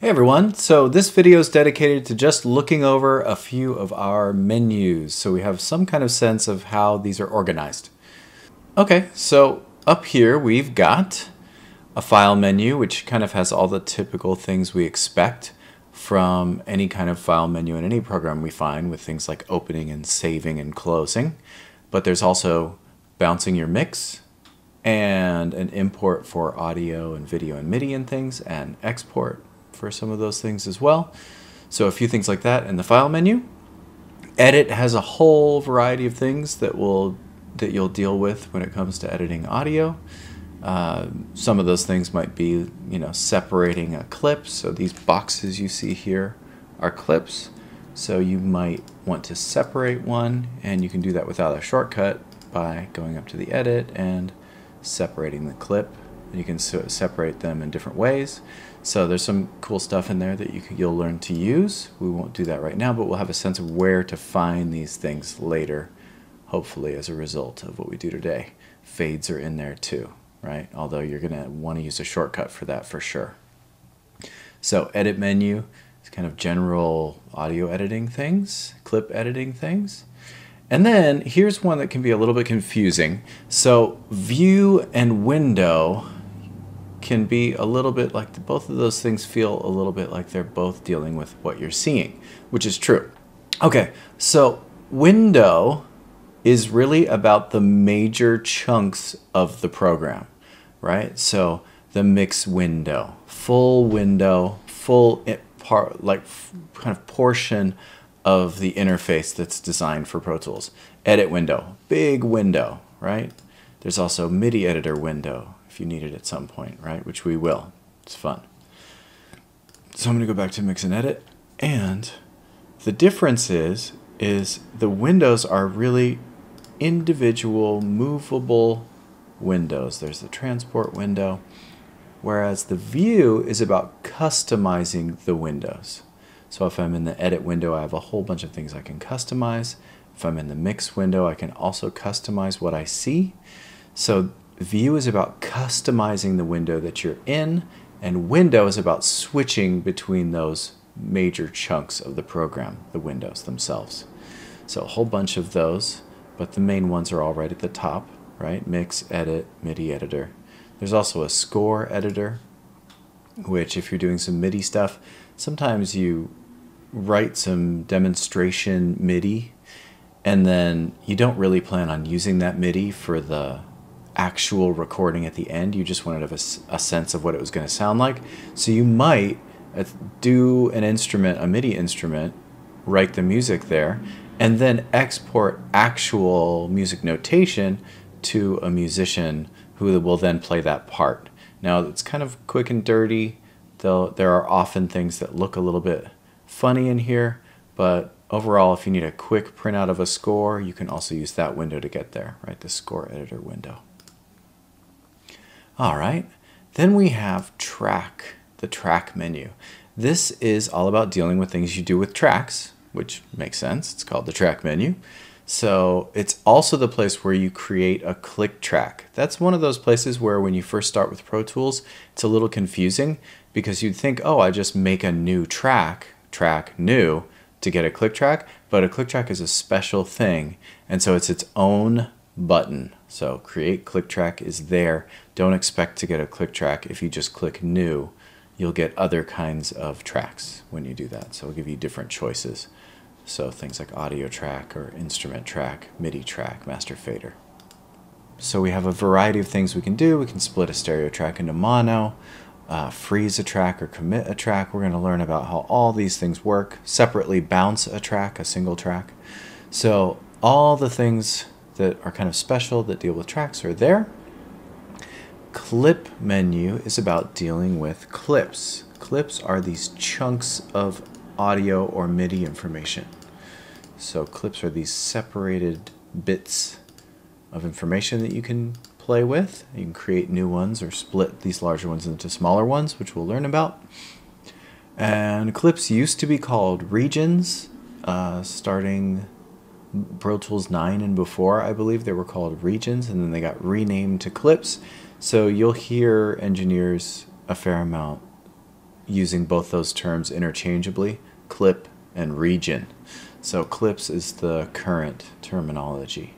Hey everyone, so this video is dedicated to just looking over a few of our menus so we have some kind of sense of how these are organized. Okay, so up here we've got a file menu which kind of has all the typical things we expect from any kind of file menu in any program we find with things like opening and saving and closing. But there's also bouncing your mix and an import for audio and video and MIDI and things and export for some of those things as well. So a few things like that in the file menu. Edit has a whole variety of things that will that you'll deal with when it comes to editing audio. Uh, some of those things might be, you know, separating a clip. So these boxes you see here are clips. So you might want to separate one, and you can do that without a shortcut by going up to the edit and separating the clip. You can separate them in different ways. So there's some cool stuff in there that you you'll learn to use. We won't do that right now, but we'll have a sense of where to find these things later, hopefully as a result of what we do today. Fades are in there too, right? Although you're going to want to use a shortcut for that for sure. So edit menu is kind of general audio editing things, clip editing things. And then here's one that can be a little bit confusing. So view and window can be a little bit like the, both of those things feel a little bit like they're both dealing with what you're seeing, which is true. Okay, so window is really about the major chunks of the program, right? So the mix window, full window, full part, like kind of portion of the interface that's designed for Pro Tools. Edit window, big window, right? There's also MIDI editor window, you need it at some point, right? Which we will. It's fun. So I'm going to go back to mix and edit. And the difference is, is the windows are really individual movable windows. There's the transport window, whereas the view is about customizing the windows. So if I'm in the edit window, I have a whole bunch of things I can customize. If I'm in the mix window, I can also customize what I see. So View is about customizing the window that you're in, and window is about switching between those major chunks of the program, the windows themselves. So a whole bunch of those, but the main ones are all right at the top, right? Mix, edit, MIDI editor. There's also a score editor, which if you're doing some MIDI stuff, sometimes you write some demonstration MIDI and then you don't really plan on using that MIDI for the actual recording at the end. You just wanted a, a sense of what it was going to sound like. So you might uh, do an instrument, a MIDI instrument, write the music there, and then export actual music notation to a musician who will then play that part. Now it's kind of quick and dirty. Though there are often things that look a little bit funny in here, but overall, if you need a quick printout of a score, you can also use that window to get there, right? The score editor window. All right, then we have track, the track menu. This is all about dealing with things you do with tracks, which makes sense. It's called the track menu. So it's also the place where you create a click track. That's one of those places where when you first start with Pro Tools, it's a little confusing because you'd think, oh, I just make a new track, track new, to get a click track, but a click track is a special thing. And so it's its own button. So create click track is there. Don't expect to get a click track if you just click new. You'll get other kinds of tracks when you do that. So it'll give you different choices. So things like audio track or instrument track, MIDI track, master fader. So we have a variety of things we can do. We can split a stereo track into mono, uh, freeze a track or commit a track. We're going to learn about how all these things work. Separately bounce a track, a single track. So all the things that are kind of special that deal with tracks are there. Clip menu is about dealing with clips. Clips are these chunks of audio or MIDI information. So clips are these separated bits of information that you can play with. You can create new ones or split these larger ones into smaller ones, which we'll learn about. And clips used to be called regions, uh, starting Pro Tools 9 and before, I believe they were called regions, and then they got renamed to clips. So you'll hear engineers a fair amount using both those terms interchangeably, clip and region. So clips is the current terminology.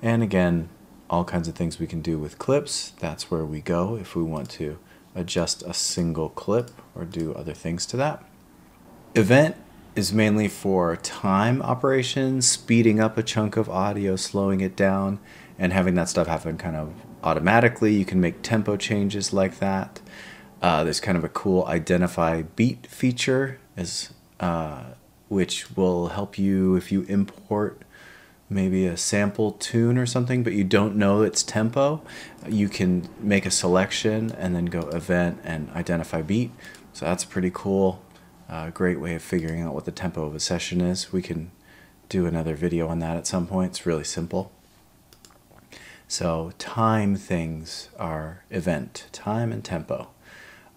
And again, all kinds of things we can do with clips. That's where we go if we want to adjust a single clip or do other things to that. Event is mainly for time operations, speeding up a chunk of audio, slowing it down, and having that stuff happen kind of automatically. You can make tempo changes like that. Uh, there's kind of a cool identify beat feature, as, uh, which will help you if you import maybe a sample tune or something, but you don't know its tempo. You can make a selection and then go event and identify beat. So that's pretty cool. A great way of figuring out what the tempo of a session is. We can do another video on that at some point. It's really simple. So time things are event, time and tempo.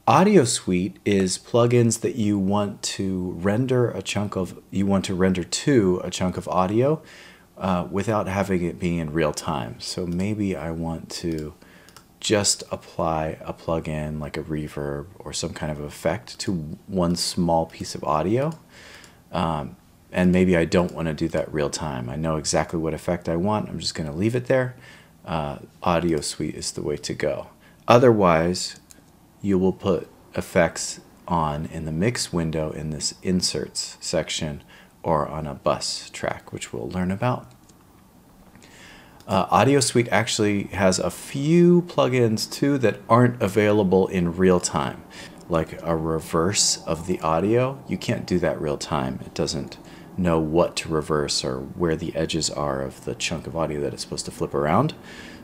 Audio Suite is plugins that you want to render a chunk of, you want to render to a chunk of audio uh, without having it being in real time. So maybe I want to just apply a plugin like a reverb or some kind of effect to one small piece of audio. Um, and maybe I don't want to do that real time. I know exactly what effect I want. I'm just going to leave it there. Uh, audio Suite is the way to go. Otherwise, you will put effects on in the mix window in this inserts section or on a bus track, which we'll learn about. Uh, Audio Suite actually has a few plugins too that aren't available in real time, like a reverse of the audio. You can't do that real time. It doesn't know what to reverse or where the edges are of the chunk of audio that it's supposed to flip around.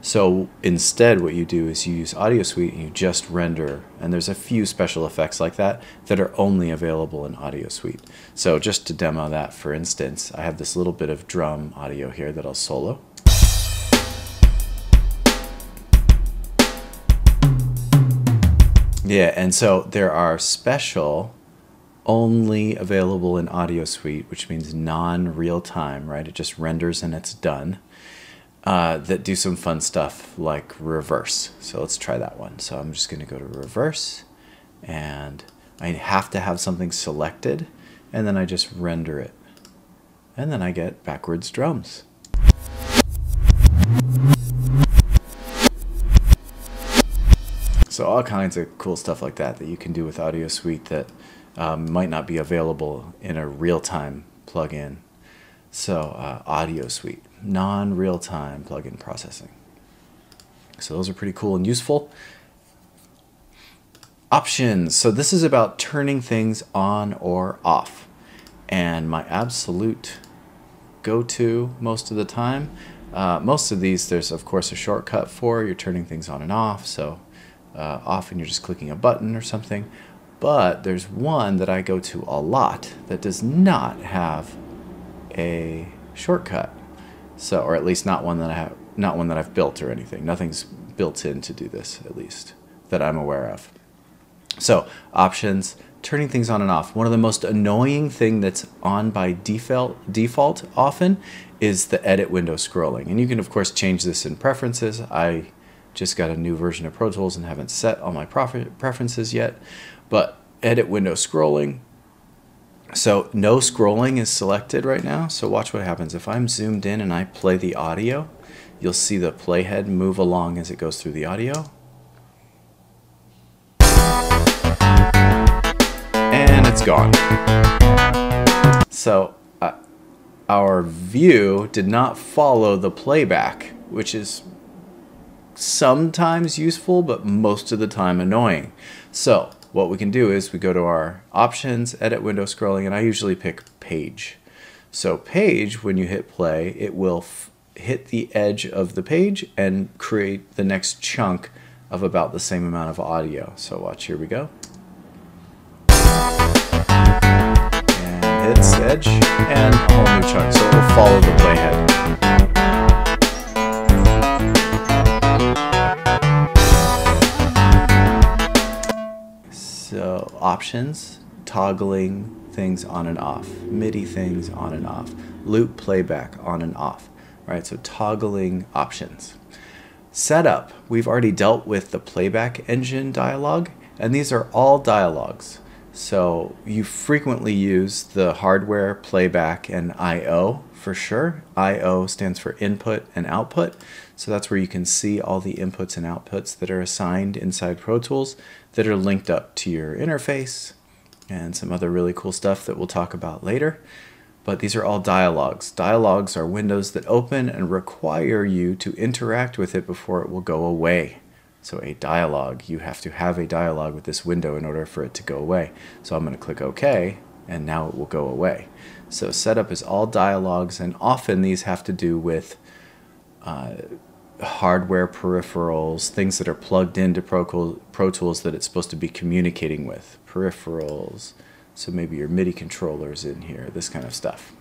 So instead, what you do is you use Audio Suite and you just render. And there's a few special effects like that that are only available in Audio Suite. So just to demo that, for instance, I have this little bit of drum audio here that I'll solo. Yeah, and so there are special only available in Audio Suite, which means non real time, right? It just renders and it's done uh, that do some fun stuff like reverse. So let's try that one. So I'm just going to go to reverse and I have to have something selected and then I just render it. And then I get backwards drums. So all kinds of cool stuff like that that you can do with Audio Suite that um, might not be available in a real-time plugin. So uh, Audio Suite non real time plugin processing. So those are pretty cool and useful. Options. So this is about turning things on or off. And my absolute go to most of the time. Uh, most of these, there's of course a shortcut for. You're turning things on and off. So uh, often you're just clicking a button or something. But there's one that I go to a lot that does not have a shortcut. So, or at least not one that I have, not one that I've built or anything. Nothing's built in to do this, at least that I'm aware of. So, options, turning things on and off. One of the most annoying thing that's on by default, default often is the edit window scrolling. And you can of course change this in preferences. I just got a new version of Pro Tools and haven't set all my preferences yet. But edit window scrolling, so no scrolling is selected right now. So watch what happens. If I'm zoomed in and I play the audio, you'll see the playhead move along as it goes through the audio. And it's gone. So uh, our view did not follow the playback, which is sometimes useful, but most of the time annoying. So what we can do is we go to our options, edit window scrolling, and I usually pick page. So page, when you hit play, it will hit the edge of the page and create the next chunk of about the same amount of audio. So watch, here we go. And hits edge and a whole new chunk. So it will follow the playhead. Options, toggling things on and off, MIDI things on and off, loop playback on and off, right? So toggling options. Setup, we've already dealt with the playback engine dialog, and these are all dialogues. So you frequently use the hardware, playback, and I.O. for sure. I.O. stands for input and output. So that's where you can see all the inputs and outputs that are assigned inside Pro Tools that are linked up to your interface and some other really cool stuff that we'll talk about later. But these are all dialogues. Dialogues are windows that open and require you to interact with it before it will go away. So a dialogue, you have to have a dialogue with this window in order for it to go away. So I'm going to click OK, and now it will go away. So setup is all dialogues, and often these have to do with uh, hardware peripherals, things that are plugged into Pro, Pro Tools that it's supposed to be communicating with. Peripherals, so maybe your MIDI controllers in here, this kind of stuff.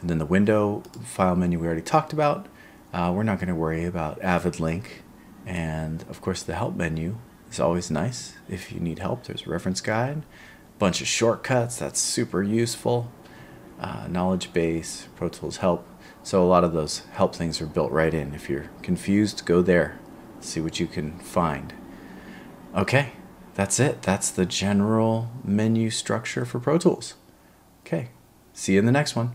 And then the window file menu we already talked about. Uh, we're not going to worry about Avid Link and of course, the help menu is always nice. If you need help, there's a reference guide, bunch of shortcuts, that's super useful. Uh, knowledge base, Pro Tools help. So a lot of those help things are built right in. If you're confused, go there, see what you can find. Okay, that's it. That's the general menu structure for Pro Tools. Okay, see you in the next one.